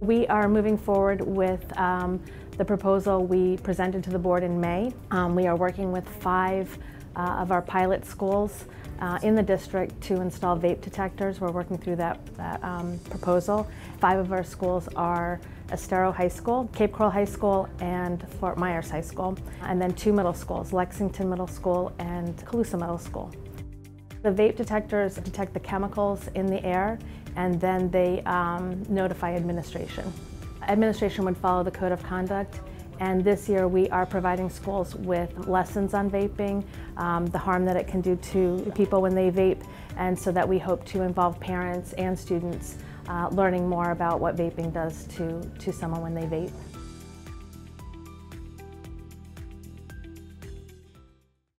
We are moving forward with um, the proposal we presented to the board in May. Um, we are working with five uh, of our pilot schools uh, in the district to install vape detectors. We're working through that, that um, proposal. Five of our schools are Estero High School, Cape Coral High School, and Fort Myers High School. And then two middle schools, Lexington Middle School and Calusa Middle School. The vape detectors detect the chemicals in the air and then they um, notify administration. Administration would follow the code of conduct and this year we are providing schools with lessons on vaping, um, the harm that it can do to people when they vape, and so that we hope to involve parents and students uh, learning more about what vaping does to, to someone when they vape.